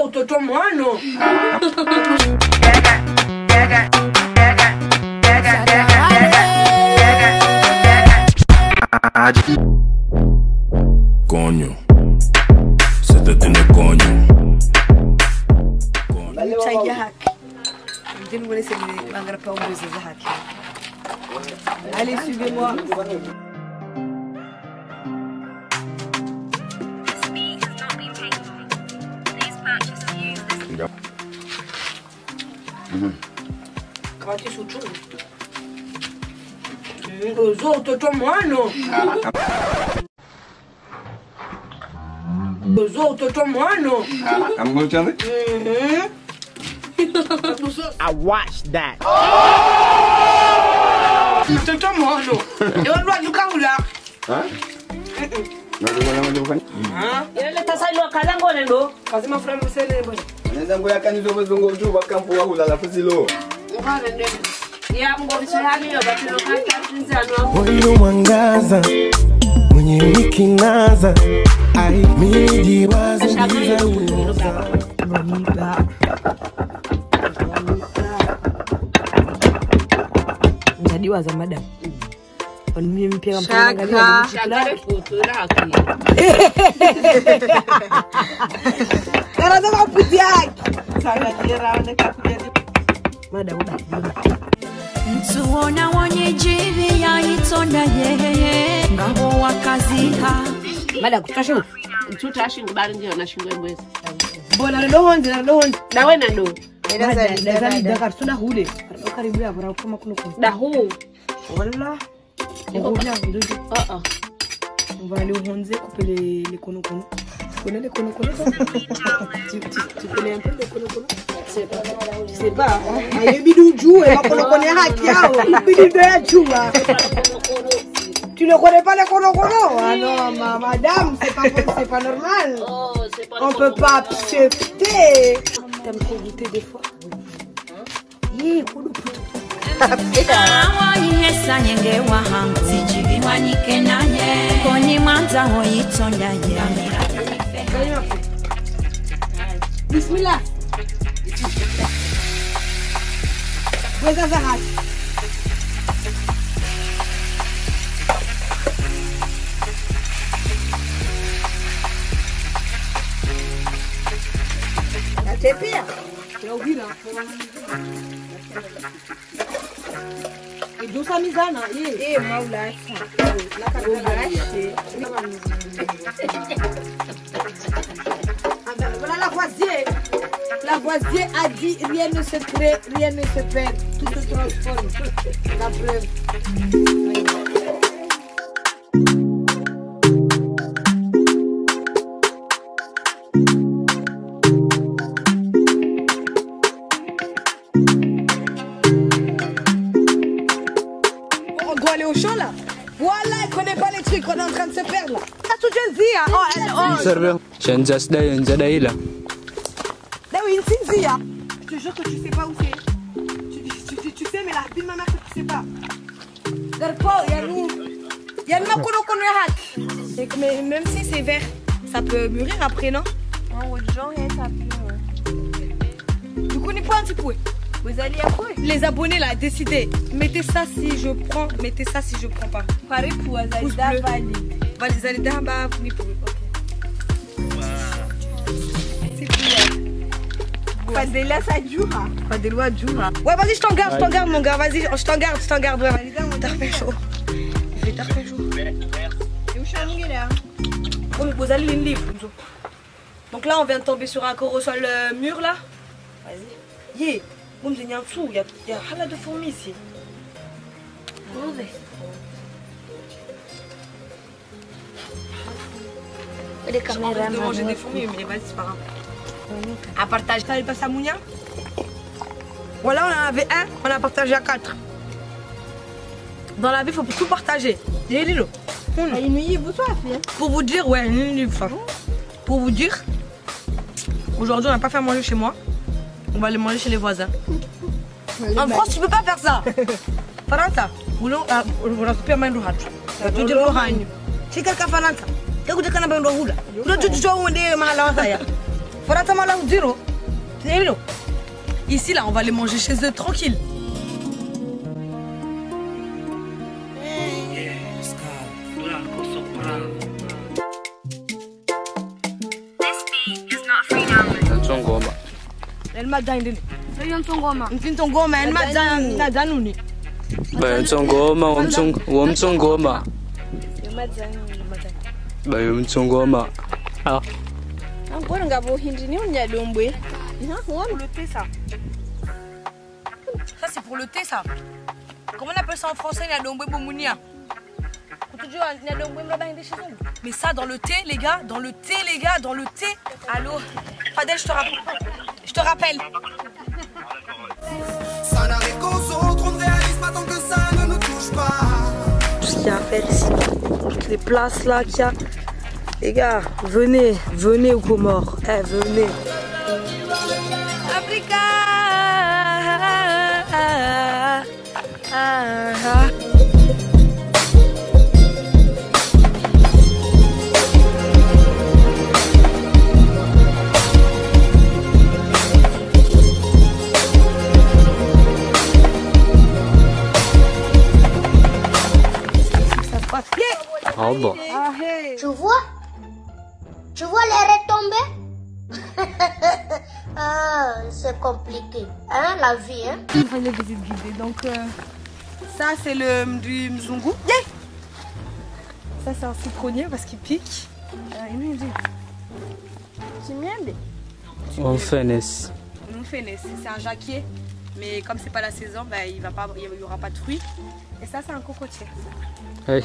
uzo utoto mwano Coño. Se te tiene coño. haki za haki allez suivez-moi Karate Suchu. Os outros tomando. Os outros tomando. I'm going to it. I watched that. Tô tomando. Eu não gosto do carro não Hã? Ele tá saindo a calango, né? Fazer uma frango pra você, né, Mwenzangu yakanizovozongo tu wakampu wakulala kuzilo Huyu mwangaza mwenye nikinaza. Ai miji wazi madamu mimi mpira mtaangalia anasema puti yake mtuona wonye jivi yaitonda yeye ngabo wakaziha mada kutashima tutashinga bari ngiyo nashingwe mwezi bona ndohonzi nandohonzi nawe nando dazali dakar tunahule karibu yavo rakukama kunokudahu wala kuno Da hu. wala ngobya ndodo Oh oh. on va aller au Honze couper les les kono kono. Tu connais les kono kono tu, tu, tu connais un peu les kono kono? Tu sais pas hein? Ujue makono kono tu ne connais pas les kono kono? Ah non ma madame c'est pas c'est pas normal. Oh, pas on peut pas accepter. T'aimes trop goûter des fois? Yee, kono puto awa ihe sanyenge wa hangu sijili wanyike naye koni bismillah mizana. Eh, maula. Laka Voilà Lavoisier. Lavoisier a dit rien ne se crée, rien ne se perd, tout se transforme. La preuve. Hein. Oh, elle, oh. Serve Shanjas day Jadaila. Là oui, une Cynthia. Je te jure que tu sais pas où c'est. Tu, tu, tu, tu sais, mais la vie de ma mère que tu sais pas. D'accord, il y a nous. Il y a nous qu'on connaît hack. C'est que mais même si c'est vert, ça peut mûrir après, non? Du coup, on n'est pas un petit peu. Vous allez après Les abonnés là, décidez. Mettez ça si je prends, mettez ça si je prends pas. Pareil pour Azalida valide. Valida bah, ni pour. Ok. C'est plus. Fadela. Fadela Djoura. Ouais, vas-y, je t'en garde, je t'en garde, mon gars. Vas-y, je t'en garde, je t'en garde. Ouais, vas-y, t'as fait chaud. Il fait tard fait chaud. Oh, mais vous allez une livre. Donc là, on vient de tomber sur un corps au sol euh, mur là. Vas-y. Yeah. Bon, il y a un fou, il y a, il y a de fourmis ici. Mauvais. Les On va de manger des fourmis, mais vas-y, c'est pas grave. À partager. Ça, passe à Mounia? Voilà, on en avait un, on a partagé à quatre. Dans la vie, il faut tout partager. Et Lilo. Pour vous dire, ouais, livre. Pour vous dire, aujourd'hui, on n'a pas fait à manger chez moi. On va aller manger chez les voisins. En France, tu peux pas faire ça. Faranta, ulo unatupia maendo hatu. Tuje lo hanyu. Shika ka Faranta. Takuja kana bando hula. Ulo tutu cho uende mahala wasaya. Farata mala udiro. Hello. Ici, là, on va les manger chez eux tranquille. Ah ngabo unyadombwe. Le thé, ça. Ça, c'est pour le thé, ça. Comment on appelle ça en français, Nadombe Boumounia Mais ça, dans le thé, les gars, dans le thé, les gars, dans le thé. Allô? Fadel, je te rappelle. Je te rappelle. Ça n'arrive qu'aux autres, on ne réalise pas tant que ça ne nous touche pas. Tout ce qu'il y a à faire ici. Toutes les places là qu'il y a. Les gars, venez, venez aux Comores. Eh, venez. Tu vois? Tu vois les retombées? Ah, c'est compliqué. Hein, la vie, hein? On fait les visites guidées. Donc, euh, ça, c'est le du mzungu. Yeah ça, c'est un citronnier parce qu'il pique. Euh, dit womfenes Non, Fénès, c'est un jacquier. Mais comme c'est pas la saison, bah, il va pas, il y aura pas de fruits. Et ça, c'est un cocotier. Hey.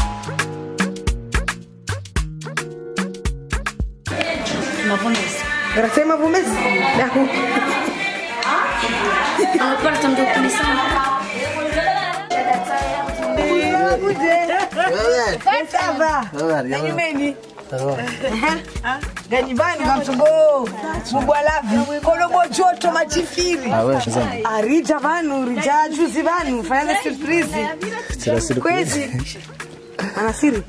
Mavumezi. Unasema Mavumezi? Dahu. Amepata mtoto ni sana. ganyumbani kamsumbo mubwalavi kolobochoto machifiri arita vanhu rita achuzi vanhu fanana siripurizi kwezi anasiri?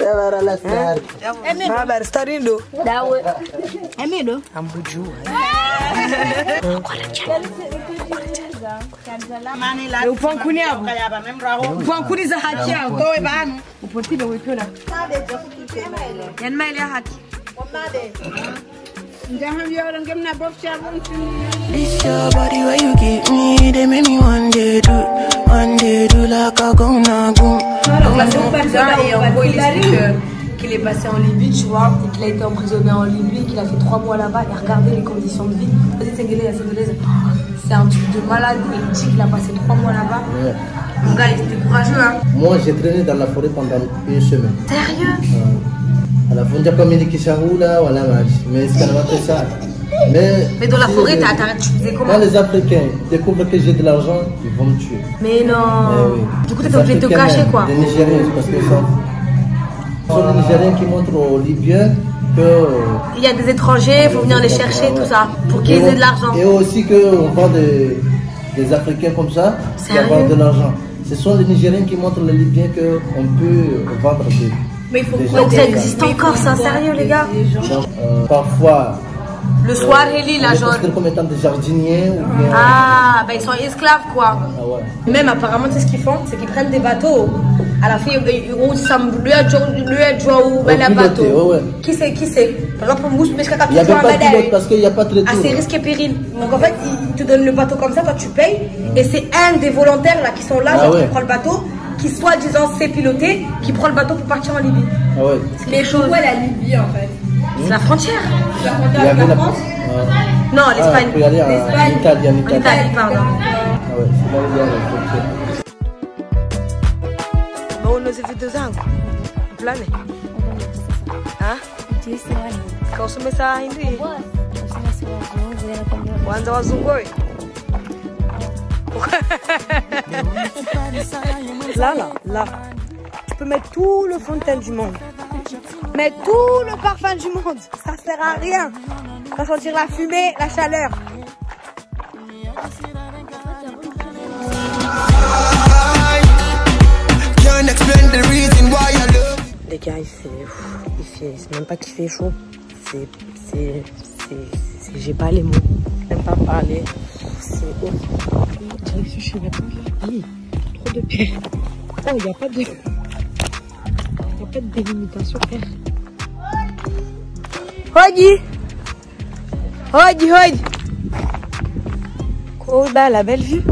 Barabara stari. Ndo dawe. Emido amhujua upankuni your body where you give me They make me one day do? One day do like I go Là, c'est et en gros, il explique qu'il est passé en Libye, tu vois, et qu'il a été emprisonné en Libye, qu'il a fait trois mois là-bas et regardez les conditions de vie. Sénégalais, c'est un truc de malade. Il dit qu'il a passé trois mois là-bas. Mon gars, il était courageux, hein. Moi, j'ai traîné dans la forêt pendant une semaine. Sérieux? Anafunja kwa miliki shahula wala maji. Mais c'est pas fait ça? Mais, Mais dans la forêt, tu faisais comment Quand les Africains découvrent que j'ai de l'argent, ils vont me tuer. Mais non. Eh oui. Du coup, t'étais obligé de te cacher, quoi. Les Nigériens, parce que ça. Ce sont les Nigériens qui montrent aux Libyens que. Il y a des étrangers, il faut venir les chercher, tout ça, pour qu'ils aient de l'argent. Et aussi qu'on vend des, des Africains comme ça, qui avoir de l'argent. Ce sont les Nigériens qui montrent les Libyens qu'on peut vendre des. Mais il faut Donc ça existe encore, ça, sérieux, les gars? Euh, parfois. Le soir, là, les genre. considère comme étant des jardiniers ou bien. Ah, bah ils sont esclaves, quoi. Ah ouais. Même apparemment, tu sais ce qu'ils font? C'est qu'ils prennent des bateaux. À la fin, ils ont lui a joué ou ben, Ouais, un piloté, bateau. ouais, ouais. Qui c'est Qui c'est? Par exemple, Mousse, mais je Il n'y avait pas de pilote parce qu'il n'y a pas de Ah, retour. c'est risque et péril. Donc en fait, ils te donnent le bateau comme ça, toi tu payes. Et c'est un des volontaires là qui sont là, Ah genre, ouais. qui prend le bateau, qui soi-disant sait piloter, qui prend le bateau pour partir en Libye. Ah ouais. C'est quelque chose. Où est la Libye en fait? C'est la frontière. Il y avait la France Non, l'Espagne. il faut y aller en- en Italie, en En Italie. Pardon. Ah ouais, c'est là où il y a la frontière. Maono vitu zangu plane Ha? kausomesa hindi kwanza wazungu wewe Là, là, là. Tu peux mettre tout le fontaine du monde. Mais tout le parfum du monde. Ça sert à rien. Ça va sentir la fumée, la chaleur. Les gars, il fait, il fait, c'est même pas qu'il fait chaud. C'est, c'est, c'est, c'est- j'ai pas les mots. J'aime pas parler. C'est oh. Direction chez la Hi, Trop de pierres. Oh, il n'y a pas de, il y a pas de délimitation, frère. Rodi Rodi, Rodi Cours dans la belle vue.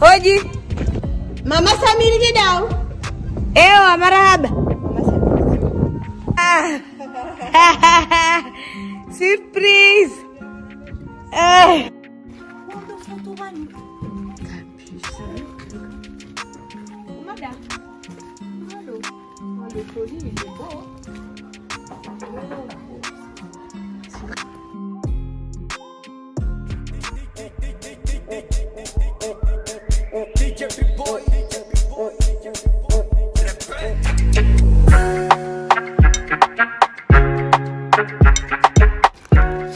Rodi Mama Samiri ni dao. Ewa marahaba. Ah. Surprise. Ah. Eh.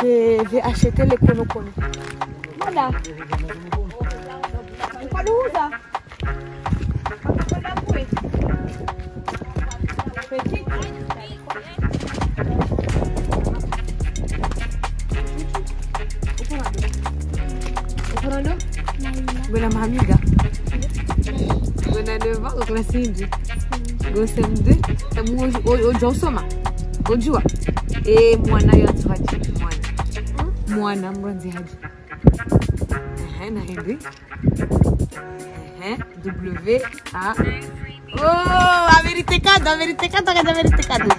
Je vais acheter les konokono. Voilà. klasindi gosemdi ojousoma ojua e mwana yatsuhaji mwana mwana mronzi haji nahendi w a. Oh, ameritecado ameritecado ameritecado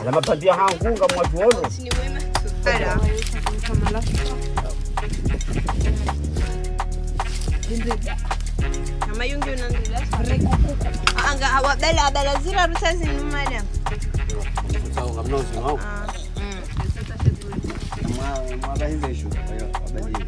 Anamapambia haa ngunga mwajuolo. Si ni wema. Ala. Kama yungi unangila. Anga hawa bela bela zira rusazi ni mada. Sawa kamna usimao. Ah. Mm. Mwa mwa bahizi shu. Ayo, abadi.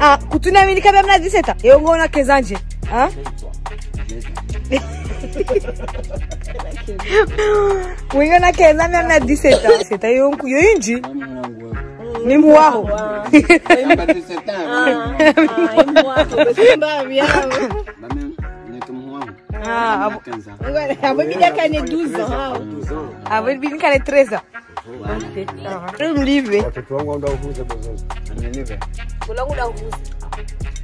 Ah, kutumia mimi kama mna diseta. Yeye na kezanje? Ah? Wingona keza mimi mna diseta. Seta yonku yoyinji. Ni mwaho. Ah, abo binya kane 12 ans. Abo binya kane 13 ans. Mlive. Watoto wangu wanauza bozo. Amenive. Mulangu dauza.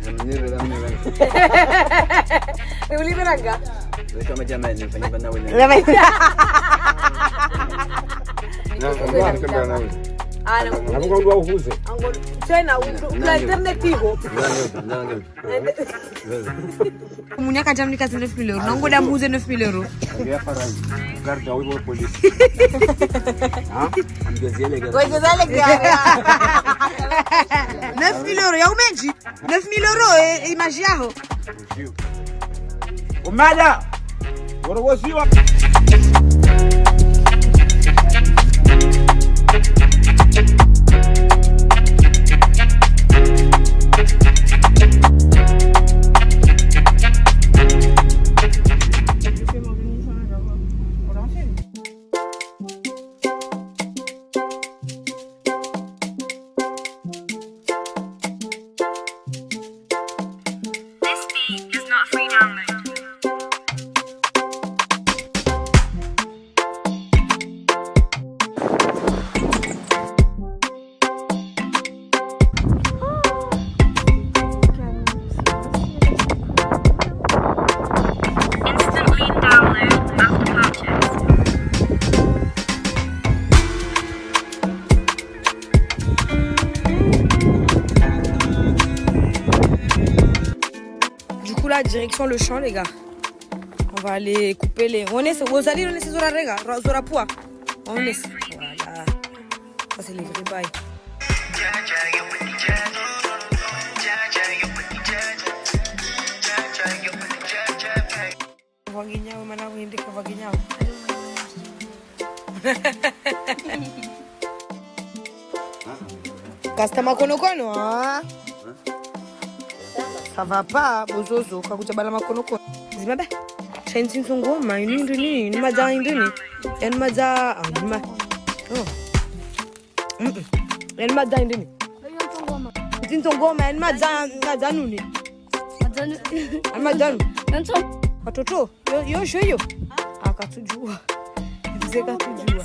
Amenive la mimi. Mlive ranga. Wewe kama jamaa nifanyia bana wewe. Ndio. Ndio. Ndio. Ndio. Não jam nikasi neuf mille euros nangoda mbuze neuf mille euros neuf mille euros yaumenji neuf mille euros imaji yaho. Umada orowosiwa direction le champ, les gars. On va aller couper les. On est, vous allez, on est sur la rega, sur la poix. On est. Voilà. Ça, c'est les vrais bails. Vaginyawe, mana uendeke vaginyawe. Customer konokono, ah. Ça va savapa bozozoka kuti abala makonokona zimabe tshaintsinso ngoma inu induni inumadza induni yanumadza andima yanumadza induni ntsinso ngoma yanumadza nuni anumadza nu watoto yosho iyo akatujua ah, mzee katujua.